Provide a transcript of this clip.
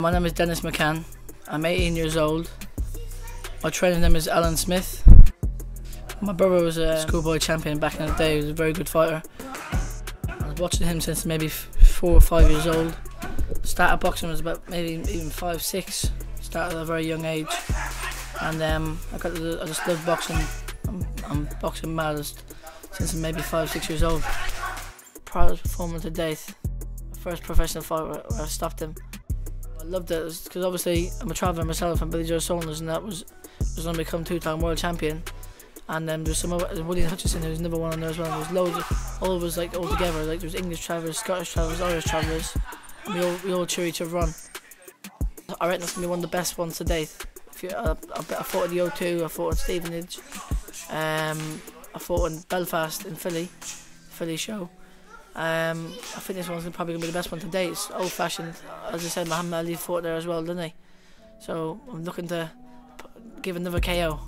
My name is Dennis McCann. I'm 18 years old. My training name is Alan Smith. My brother was a schoolboy champion back in the day. He was a very good fighter. I was watching him since maybe four or five years old. Started boxing was about maybe even five, six. Started at a very young age, and um, I got I just love boxing. I'm, I'm boxing mad since maybe five, six years old. Proudest performance to date. First professional fight where I stopped him. I loved it because obviously I'm a traveller myself and Billy Joe Saunders and that was was going to become two-time world champion. And then there's some other, William Hutchinson who's number one on there as well. There's loads of all of us like all together. Like there's English travellers, Scottish travellers, Irish travellers. We all we all cheer each other on. I reckon that's gonna be one of the best ones to date. If you, uh, I, I fought the O2, I fought at Stevenage, um, I fought in Belfast in Philly, Philly show. Um, I think this one's probably going to be the best one to date. It's old fashioned. As I said, Muhammad Ali fought there as well, didn't he? So I'm looking to give another KO.